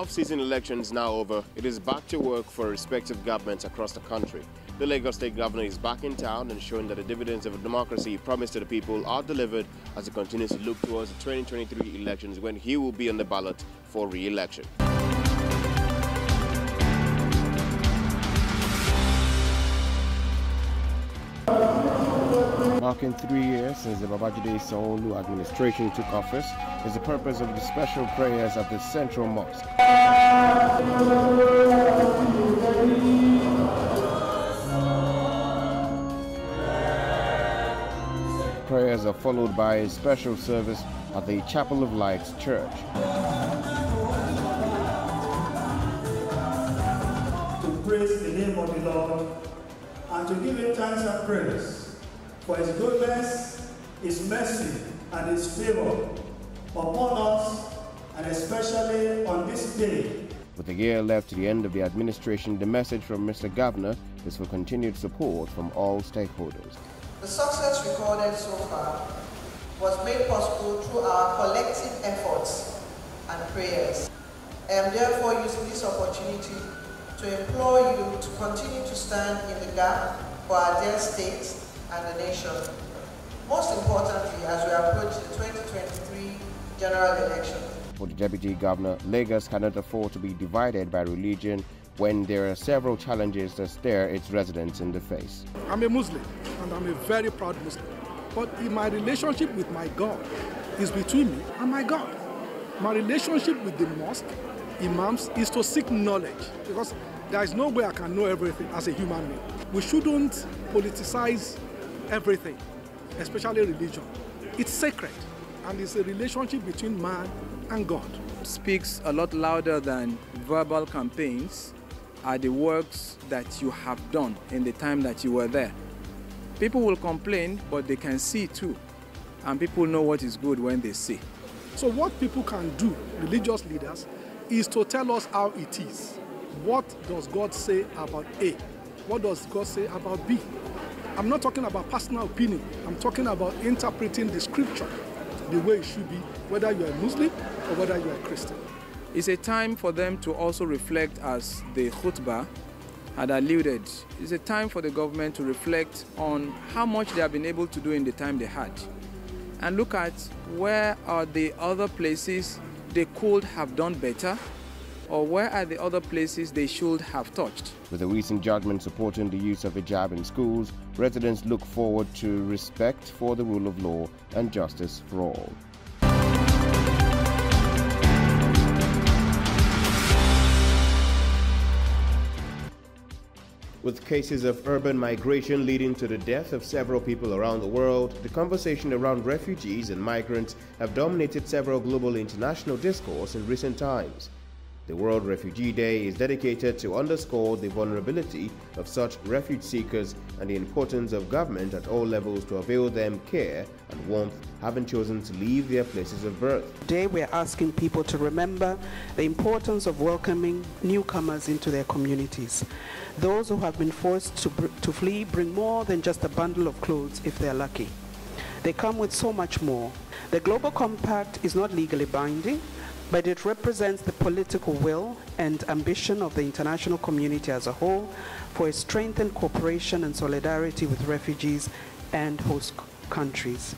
Off-season elections now over, it is back to work for respective governments across the country. The Lagos State Governor is back in town and showing that the dividends of a democracy promised to the people are delivered as he continues to look towards the 2023 elections when he will be on the ballot for re-election. Marking three years since the Babajide Sanwo-Olu administration took office is the purpose of the special prayers at the Central Mosque. Prayers are followed by a special service at the Chapel of Lights Church. To praise the name of the Lord and to give him thanks and praise for his goodness, his mercy, and his favor upon us, and especially on this day. With a year left to the end of the administration, the message from Mr. Governor is for continued support from all stakeholders. The success recorded so far was made possible through our collective efforts and prayers. I am therefore using this opportunity to implore you to continue to stand in the gap for our dear state and the nation. Most importantly, as we approach the 2023 general election. For the Deputy Governor, Lagos cannot afford to be divided by religion when there are several challenges that stare its residents in the face. I'm a Muslim and I'm a very proud Muslim. But my relationship with my God is between me and my God. My relationship with the mosque, imams, is to seek knowledge because there is no way I can know everything as a human being. We shouldn't politicize everything, especially religion. It's sacred and it's a relationship between man and God. Speaks a lot louder than verbal campaigns are the works that you have done in the time that you were there. People will complain, but they can see too. And people know what is good when they see. So, what people can do, religious leaders, is to tell us how it is. What does God say about A? What does God say about B? I'm not talking about personal opinion. I'm talking about interpreting the scripture the way it should be, whether you're a Muslim or whether you're a Christian. It's a time for them to also reflect, as the khutbah had alluded. It's a time for the government to reflect on how much they have been able to do in the time they had. And look at where are the other places they could have done better or where are the other places they should have touched? With a recent judgment supporting the use of hijab in schools, residents look forward to respect for the rule of law and justice for all. With cases of urban migration leading to the death of several people around the world, the conversation around refugees and migrants have dominated several global international discourse in recent times. The World Refugee Day is dedicated to underscore the vulnerability of such refuge seekers and the importance of government at all levels to avail them care and warmth having chosen to leave their places of birth. Today we are asking people to remember the importance of welcoming newcomers into their communities. Those who have been forced to, to flee bring more than just a bundle of clothes if they're lucky. They come with so much more. The Global Compact is not legally binding, but it represents the political will and ambition of the international community as a whole for a strengthened cooperation and solidarity with refugees and host countries.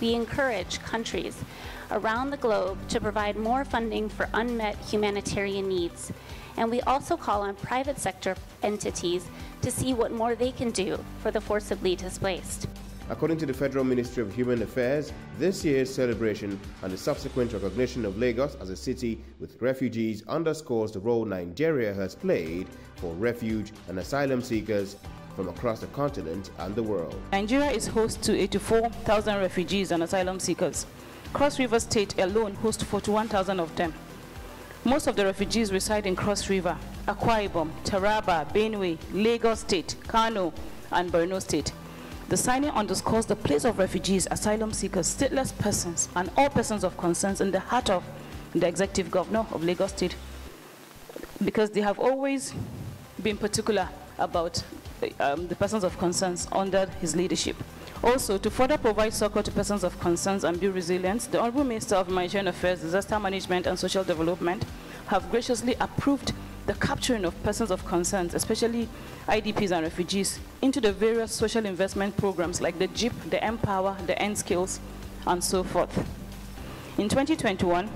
We encourage countries around the globe to provide more funding for unmet humanitarian needs. And we also call on private sector entities to see what more they can do for the forcibly displaced. According to the Federal Ministry of Human Affairs, this year's celebration and the subsequent recognition of Lagos as a city with refugees underscores the role Nigeria has played for refuge and asylum seekers from across the continent and the world. Nigeria is host to 84,000 refugees and asylum seekers. Cross River State alone hosts 41,000 of them. Most of the refugees reside in Cross River, Akwa Ibom, Taraba, Benue, Lagos State, Kano, and Borno State. The signing underscores the place of refugees, asylum seekers, stateless persons, and all persons of concern in the heart of the executive governor of Lagos State because they have always been particular about um, the persons of concerns under his leadership. Also, to further provide support to persons of concerns and build resilience, the Honorable Minister of Humanitarian Affairs, Disaster Management and Social Development have graciously approved the capturing of persons of concern, especially IDPs and refugees, into the various social investment programs like the JIP, the N-Power, the N Skills, and so forth. In 2021,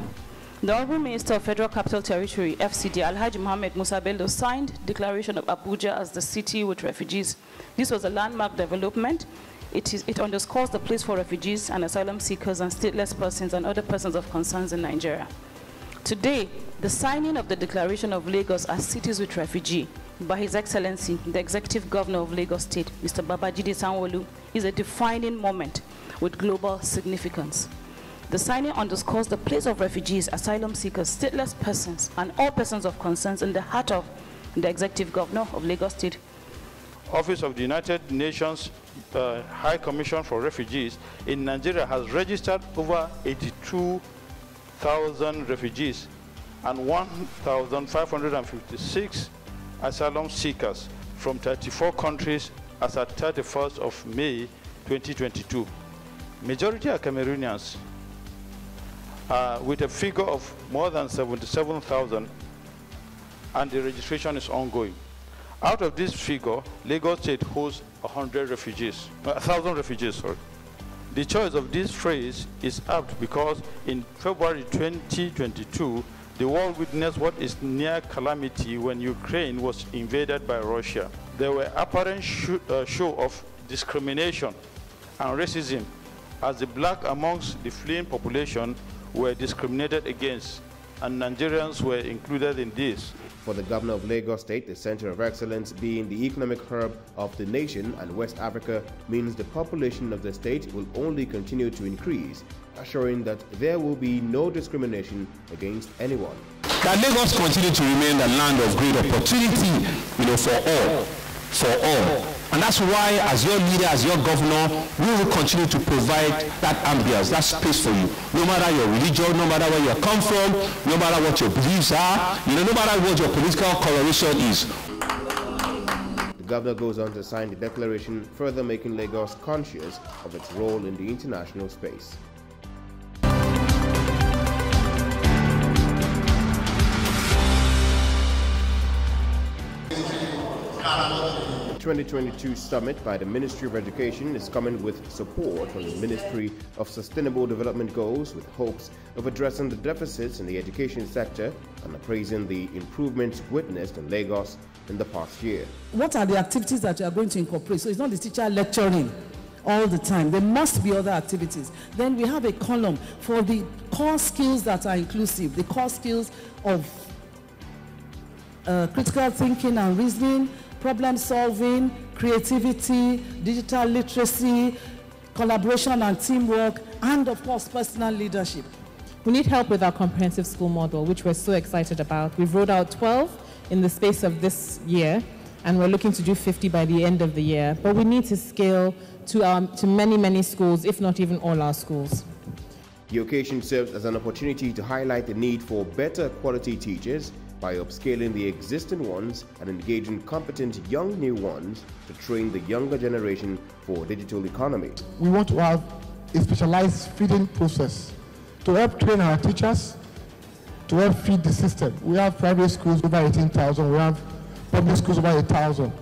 the Honorable Minister of Federal Capital Territory, FCT, Alhaji Mohamed Musa Bello, signed Declaration of Abuja as the city with refugees. This was a landmark development. It, is, it underscores the place for refugees and asylum seekers and stateless persons and other persons of concerns in Nigeria. Today, the signing of the Declaration of Lagos as cities with refugee by His Excellency, the Executive Governor of Lagos State, Mr. Babajide Sanwo-Olu, is a defining moment with global significance. The signing underscores the place of refugees, asylum seekers, stateless persons, and all persons of concerns in the heart of the Executive Governor of Lagos State. Office of the United Nations uh, High Commission for Refugees in Nigeria has registered over 82,000 refugees and 1,556 asylum seekers from 34 countries as at 31st of May 2022. Majority are Cameroonians uh, with a figure of more than 77,000 and the registration is ongoing. Out of this figure, Lagos State hosts 100 refugees, 1,000 uh, refugees, sorry. The choice of this phrase is apt because in February 2022, the world witnessed what is near calamity when Ukraine was invaded by Russia. There were apparent sh uh, show of discrimination and racism as the black amongst the fleeing population were discriminated against and Nigerians were included in this. For the governor of Lagos State, the center of excellence being the economic hub of the nation and West Africa means the population of the state will only continue to increase assuring that there will be no discrimination against anyone. That Lagos continue to remain the land of great opportunity, you know, for all, for all. And that's why, as your leader, as your governor, we will continue to provide that ambience, that space for you. No matter your religion, no matter where you come from, no matter what your beliefs are, you know, no matter what your political coloration is. The governor goes on to sign the declaration, further making Lagos conscious of its role in the international space. 2022 summit by the Ministry of Education is coming with support from the Ministry of Sustainable Development Goals with hopes of addressing the deficits in the education sector and appraising the improvements witnessed in Lagos in the past year. What are the activities that you are going to incorporate? So it's not the teacher lecturing all the time. There must be other activities. Then we have a column for the core skills that are inclusive, the core skills of uh, critical thinking and reasoning, problem solving, creativity, digital literacy, collaboration and teamwork, and of course, personal leadership. We need help with our comprehensive school model, which we're so excited about. We've rolled out 12 in the space of this year, and we're looking to do 50 by the end of the year. But we need to scale to, um, to many, many schools, if not even all our schools. The occasion serves as an opportunity to highlight the need for better quality teachers by upscaling the existing ones and engaging competent young new ones to train the younger generation for digital economy. We want to have a specialized feeding process to help train our teachers, to help feed the system. We have private schools over 18,000, we have public schools over 1,000.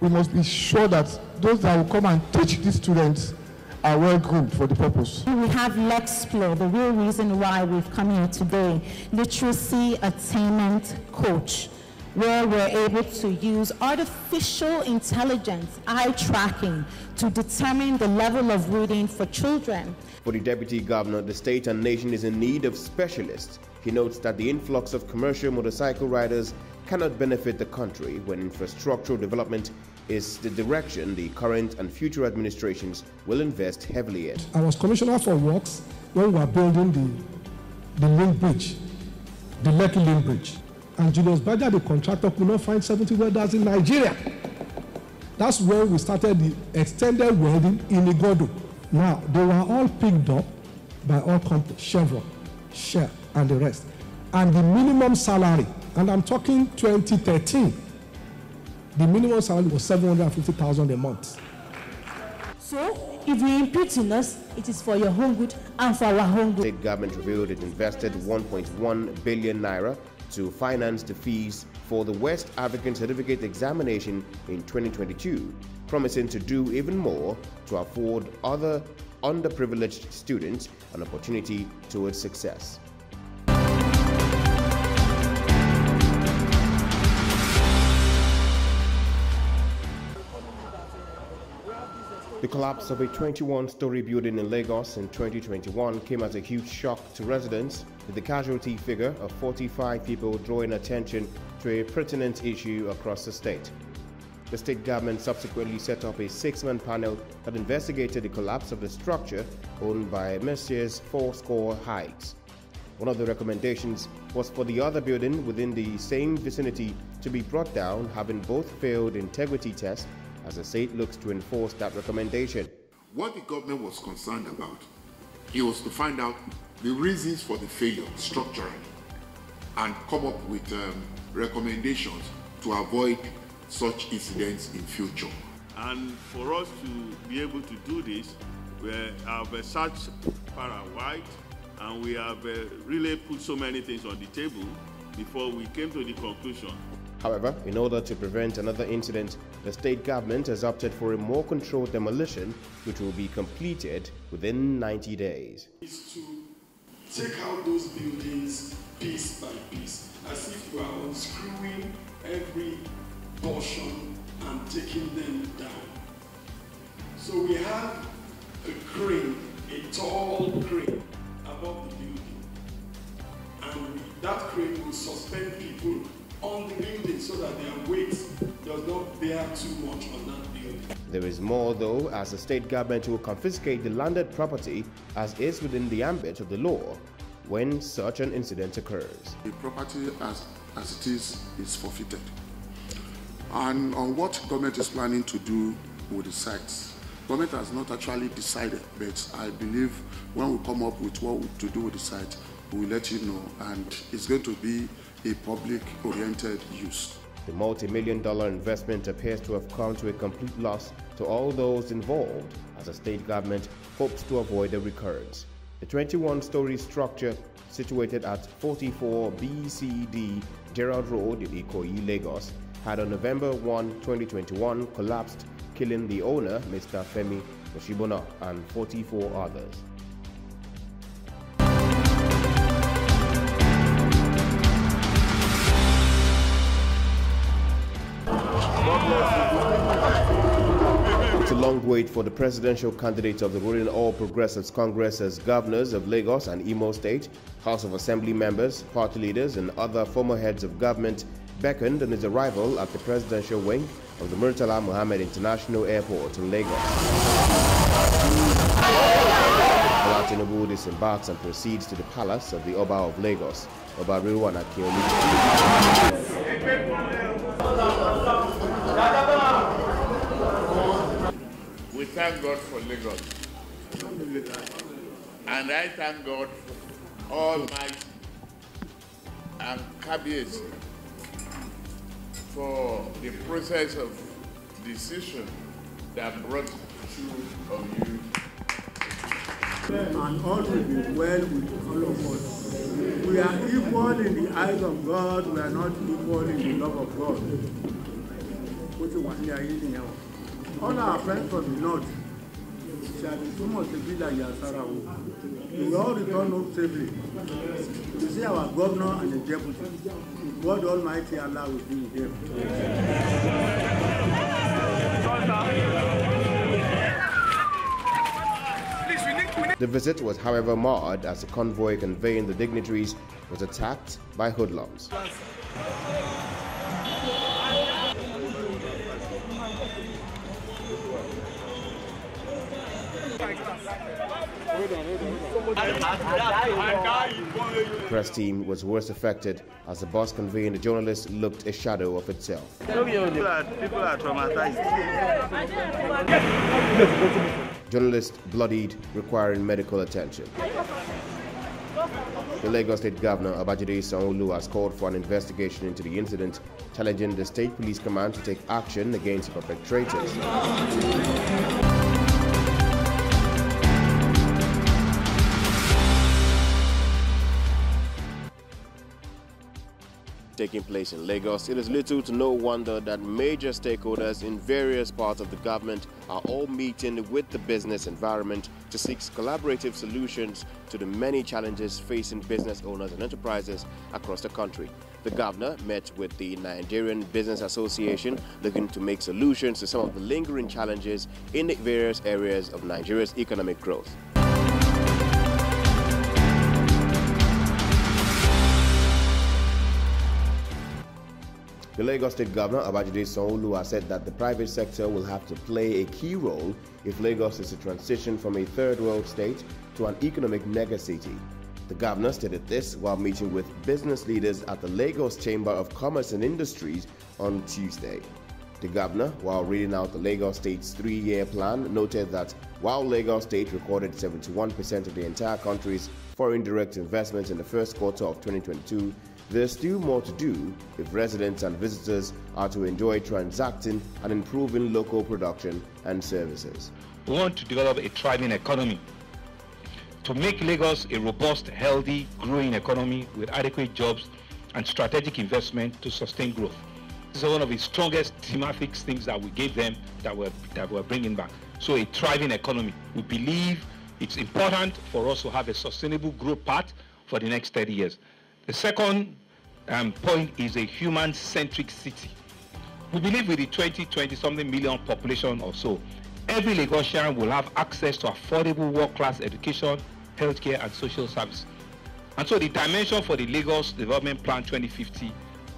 We must be sure that those that will come and teach these students are well groomed for the purpose. We have Lexplore, the real reason why we've come here today, literacy attainment coach, where we're able to use artificial intelligence, eye tracking, to determine the level of reading for children. For the Deputy Governor, the state and nation is in need of specialists. He notes that the influx of commercial motorcycle riders cannot benefit the country when infrastructural development is the direction the current and future administrations will invest heavily in. I was commissioner for works when we were building the, the link bridge, the Lekki link bridge. And Julius Berger, the contractor, could not find 70 welders in Nigeria. That's where we started the extended welding in Igodo. Now, they were all picked up by all companies, Chevron, Shell, and the rest. And the minimum salary, and I'm talking 2013, the minimum salary was 750,000 a month. So, if you impute in us, it is for your home good and for our home good. State government revealed it invested 1.1 billion naira to finance the fees for the West African Certificate Examination in 2022, promising to do even more to afford other underprivileged students an opportunity towards success. The collapse of a 21-story building in Lagos in 2021 came as a huge shock to residents, with the casualty figure of 45 people drawing attention to a pertinent issue across the state. The state government subsequently set up a six-man panel that investigated the collapse of the structure owned by Messrs. Fourscore Heights. One of the recommendations was for the other building within the same vicinity to be brought down, having both failed integrity tests as the state looks to enforce that recommendation. What the government was concerned about, it was to find out the reasons for the failure structurally and come up with um, recommendations to avoid such incidents in future. And for us to be able to do this, we have uh, searched far and wide, and we have uh, really put so many things on the table before we came to the conclusion However, in order to prevent another incident, the state government has opted for a more controlled demolition, which will be completed within 90 days. Is to take out those buildings piece by piece, as if you are unscrewing every portion and taking them down. So we have a crane, a tall crane above the building, and that crane will suspend people on the building so that their weight does not bear too much on that building. There is more though as the state government will confiscate the landed property as is within the ambit of the law when such an incident occurs. The property as, as it is is forfeited. And on what government is planning to do with the sites, government has not actually decided, but I believe when we come up with what to do with the site, we will let you know and it's going to be a public-oriented use. The multi-million dollar investment appears to have come to a complete loss to all those involved as the state government hopes to avoid a recurrence. The 21-story structure situated at 44 BCD Gerrard Road in Ikoyi, Lagos, had on November 1, 2021 collapsed, killing the owner, Mr. Femi Osibona, and 44 others. Wait for the presidential candidates of the ruling All Progressives Congress as governors of Lagos and Imo State, House of Assembly members, party leaders, and other former heads of government beckoned on his arrival at the presidential wing of the Murtala Mohammed International Airport in Lagos. Tinubu disembarks and proceeds to the palace of the Oba of Lagos, Oba Rilwan thank God for Lagos. And I thank God for Almighty and Kabiesi for the process of decision that brought two of you. And all will be well with all of us. We are equal in the eyes of God, we are not equal in the love of God. All our friends from the north shall be too much to be like. We all return home safely. See our governor and the deputy. God Almighty Allah will be with them. The visit was, however, marred as the convoy conveying the dignitaries was attacked by hoodlums. Press team was worst affected as the bus conveying the journalists looked a shadow of itself. People are, traumatized. Journalists bloodied, requiring medical attention. The Lagos State Governor Babajide Sanwo-Olu has called for an investigation into the incident, challenging the State Police Command to take action against the perpetrators. Taking place in Lagos, it is little to no wonder that major stakeholders in various parts of the government are all meeting with the business environment to seek collaborative solutions to the many challenges facing business owners and enterprises across the country. The governor met with the Nigerian Business Association looking to make solutions to some of the lingering challenges in the various areas of Nigeria's economic growth. The Lagos State Governor Babajide Sanwo-Olu has said that the private sector will have to play a key role if Lagos is to transition from a third world state to an economic megacity. The governor stated this while meeting with business leaders at the Lagos Chamber of Commerce and Industries on Tuesday. The governor, while reading out the Lagos State's three-year plan, noted that while Lagos State recorded 71% of the entire country's foreign direct investment in the first quarter of 2022, there's still more to do if residents and visitors are to enjoy transacting and improving local production and services. We want to develop a thriving economy to make Lagos a robust, healthy, growing economy with adequate jobs and strategic investment to sustain growth. This is one of the strongest thematic things that we gave them that we're, that we're bringing back. So a thriving economy. We believe it's important for us to have a sustainable growth path for the next 30 years. The second um, point is a human-centric city. We believe with the 20, 20 something million population or so, every Lagosian will have access to affordable world-class education, healthcare, and social service. And so the dimension for the Lagos Development Plan 2050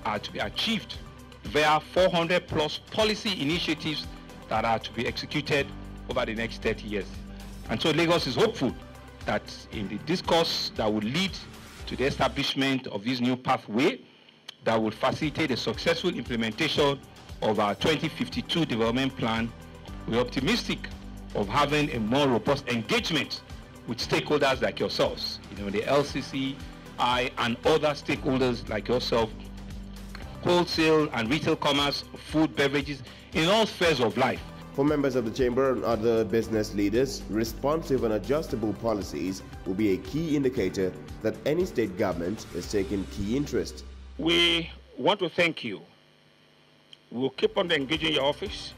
are to be achieved via 400 plus policy initiatives that are to be executed over the next 30 years. And so Lagos is hopeful that in the discourse that will lead to the establishment of this new pathway that will facilitate the successful implementation of our 2052 development plan, we're optimistic of having a more robust engagement with stakeholders like yourselves, you know, the LCC, I, and other stakeholders like yourself, wholesale and retail commerce, food, beverages, in all spheres of life. For members of the Chamber and other business leaders, responsive and adjustable policies will be a key indicator that any state government is taking key interest. We want to thank you. We'll keep on engaging your Office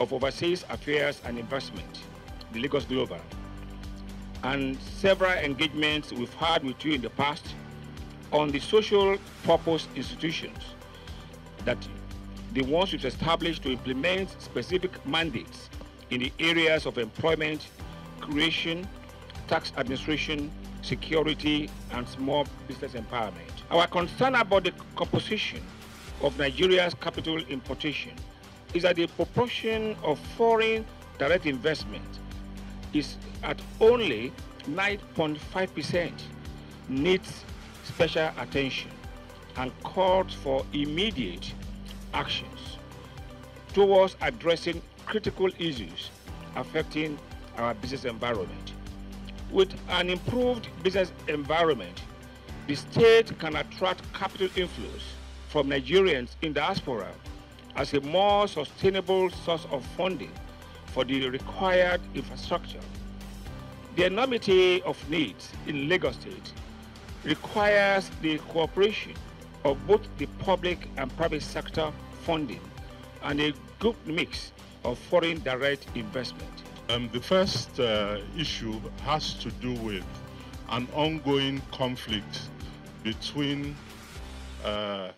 of Overseas Affairs and Investment, the Lagos Global, and several engagements we've had with you in the past on the social purpose institutions that the ones we've established to implement specific mandates in the areas of employment, creation, tax administration, security, and small business empowerment. Our concern about the composition of Nigeria's capital importation is that the proportion of foreign direct investment is at only 9.5% needs special attention and calls for immediate actions towards addressing critical issues affecting our business environment. With an improved business environment, the state can attract capital inflows from Nigerians in diaspora as a more sustainable source of funding for the required infrastructure. The enormity of needs in Lagos State requires the cooperation of both the public and private sector funding and a good mix of foreign direct investment. Um, the first uh, issue has to do with an ongoing conflict between uh,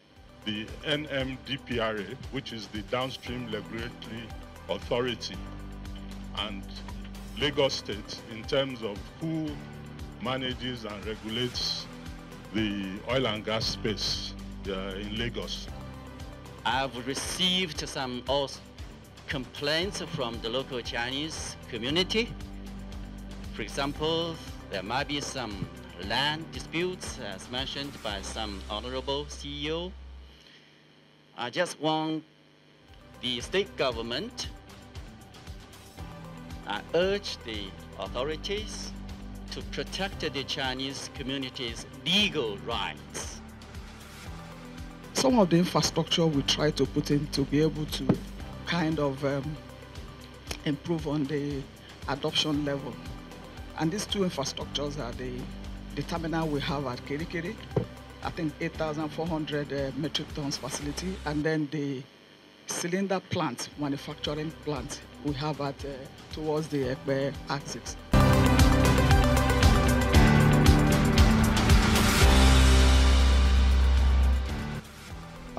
the NMDPRA, which is the downstream regulatory authority, and Lagos State in terms of who manages and regulates the oil and gas space uh, in Lagos. I've received some complaints from the local Chinese community. For example, there might be some land disputes as mentioned by some honorable CEO. I just want the state government I urge the authorities to protect the Chinese community's legal rights. Some of the infrastructure we try to put in to be able to kind of um, improve on the adoption level. And these two infrastructures are the, the terminal we have at Kirikiri I think 8,400 uh, metric tons facility, and then the cylinder plant, manufacturing plant we have at uh, towards the Ekpe axis.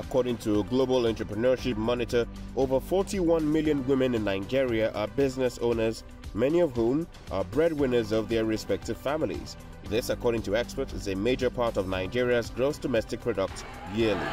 According to a Global Entrepreneurship Monitor, over 41 million women in Nigeria are business owners, many of whom are breadwinners of their respective families. This, according to experts, is a major part of Nigeria's gross domestic product yearly.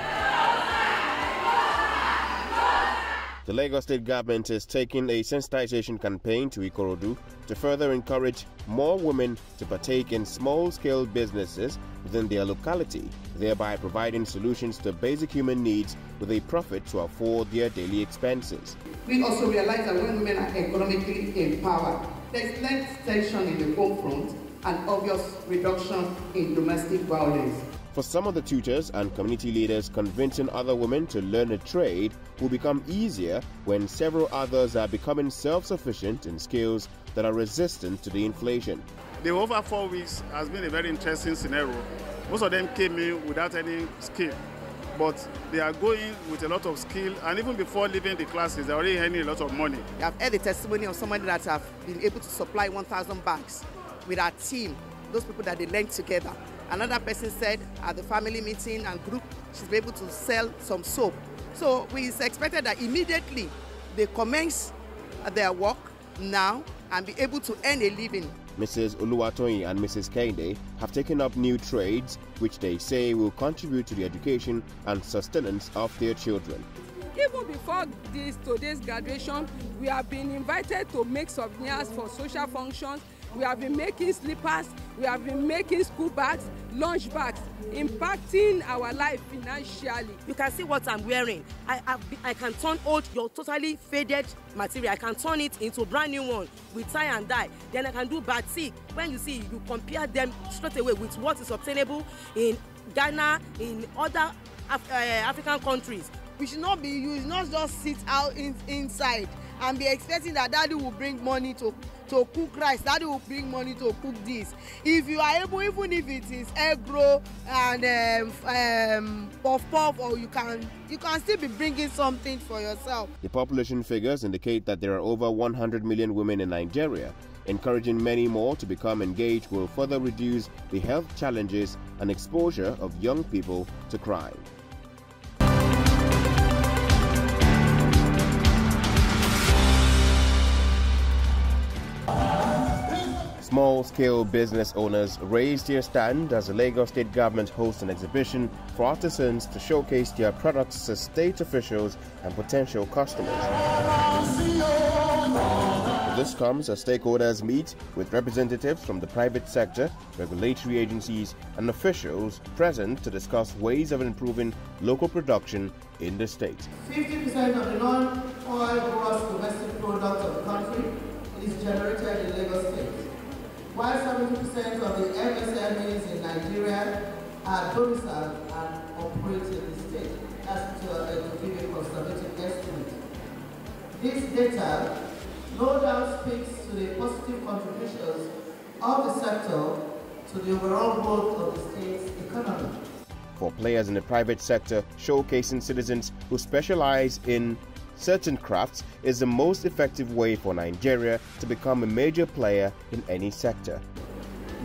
The Lagos state government is taking a sensitization campaign to Ikorodu to further encourage more women to partake in small-scale businesses within their locality, thereby providing solutions to basic human needs with a profit to afford their daily expenses. We also realize that when women are economically empowered, there's less tension in the home front and obvious reduction in domestic violence. For some of the tutors and community leaders, convincing other women to learn a trade will become easier when several others are becoming self-sufficient in skills that are resistant to the inflation. The over four weeks has been a very interesting scenario. Most of them came in without any skill, but they are going with a lot of skill, and even before leaving the classes, they're already earning a lot of money. I've heard the testimony of somebody that have been able to supply 1,000 bags with our team, those people that they learned together. Another person said at the family meeting and group, she's able to sell some soap. So we expected that immediately they commence their work now and be able to earn a living. Mrs. Oluwatoyin and Mrs. Kende have taken up new trades which they say will contribute to the education and sustenance of their children. Even before this today's graduation, we have been invited to make souvenirs for social functions we have been making slippers, we have been making school bags, lunch bags, impacting our life financially. You can see what I'm wearing. I, I, I can turn old, your totally faded material, I can turn it into brand new one with tie and dye. Then I can do batik. When you see, you compare them straight away with what is obtainable in Ghana, in other Af uh, African countries. We should not be, you should not just sit out in, inside and be expecting that daddy will bring money to to cook rice daddy will bring money to cook this if you are able even if it is egg roll and um, um, puff puff or you can you can still be bringing something for yourself. The population figures indicate that there are over 100 million women in Nigeria. Encouraging many more to become engaged will further reduce the health challenges and exposure of young people to crime. Small-scale business owners raised their stand as the Lagos state government hosts an exhibition for artisans to showcase their products to state officials and potential customers. This comes as stakeholders meet with representatives from the private sector, regulatory agencies, and officials present to discuss ways of improving local production in the state. 50% of the non-oil gross domestic product of the country is generated in Lagos State while 70% of the MSMEs in Nigeria are domiciled and operate in the state. That's to, uh, to a conservative estimate. This data no doubt speaks to the positive contributions of the sector to the overall growth of the state's economy. For players in the private sector, showcasing citizens who specialize in certain crafts is the most effective way for Nigeria to become a major player in any sector.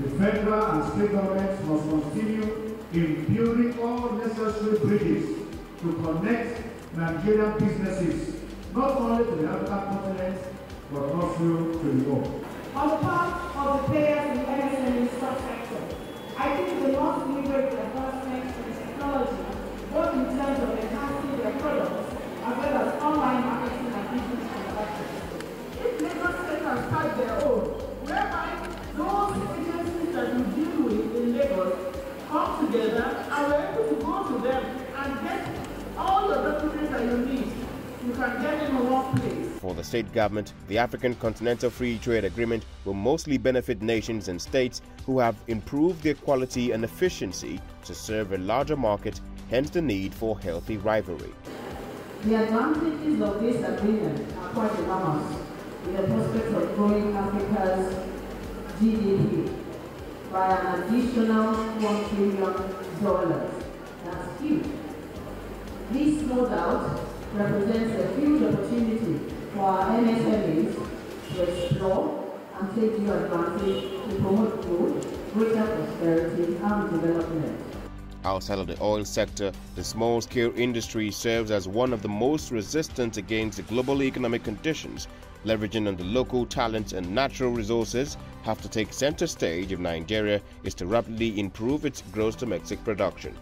The federal and state governments must continue in building all necessary bridges to connect Nigerian businesses not only to the African continent but also to the world. On the part of the players in the MSME subsector, I think they must leverage advancements in technology, both in terms of enhancing their products as well as online marketing and business transactions. If start their own, whereby those agencies that you deal with in Lagos come together and we're able to go to them and get all the documents that you need. For the state government, the African Continental Free Trade Agreement will mostly benefit nations and states who have improved their quality and efficiency to serve a larger market, hence the need for healthy rivalry. The advantages of this agreement are quite enormous in the prospect of growing Africa's GDP by an additional $1 trillion. That's huge. This, no doubt, represents a huge opportunity for our MSMEs to explore and take due advantage to promote growth, greater prosperity, and development. Outside of the oil sector, the small-scale industry serves as one of the most resistant against the global economic conditions, leveraging on the local talents and natural resources have to take center stage if Nigeria is to rapidly improve its gross domestic production.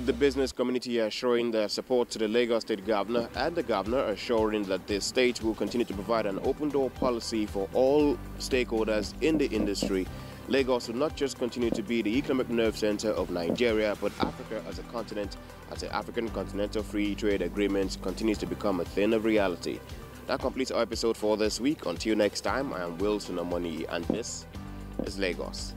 With the business community assuring their support to the Lagos State Governor and the Governor assuring that the state will continue to provide an open door policy for all stakeholders in the industry. Lagos will not just continue to be the economic nerve center of Nigeria, but Africa as a continent, as the African Continental Free Trade Agreement continues to become a thing of reality. That completes our episode for this week. Until next time, I am Wilson Omoniyi, and this is Lagos.